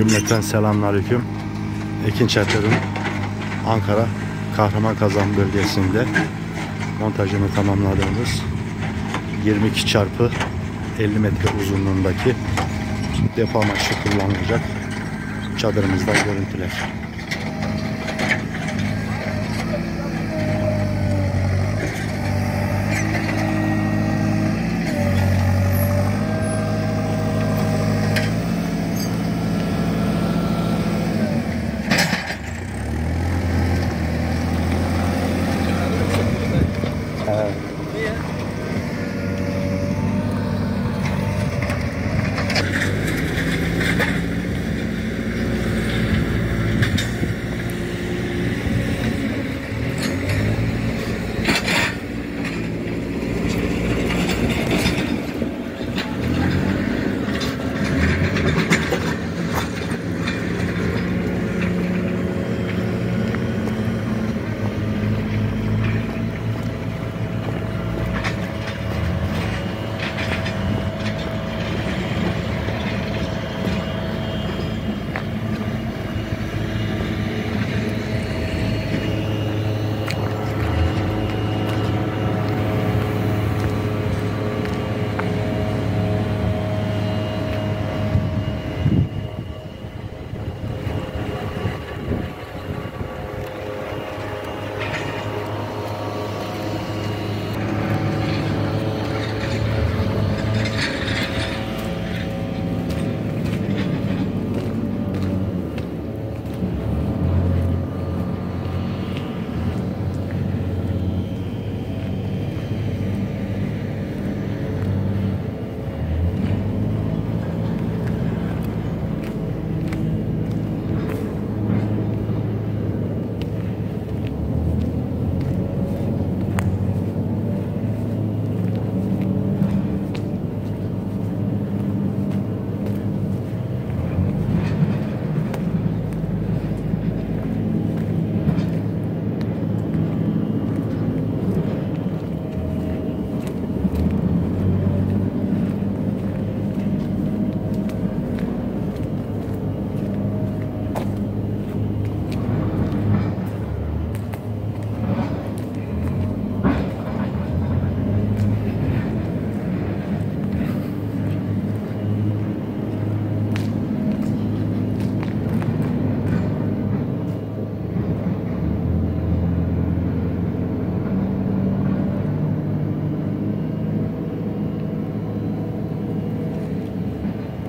Cümleten selamünaleyküm. Ekin Çatır'ın Ankara Kahraman Kazan bölgesinde montajını tamamladığımız 22 çarpı 50 metre uzunluğundaki depo amaçlı kullanılacak çadırımızdan görüntüler. here.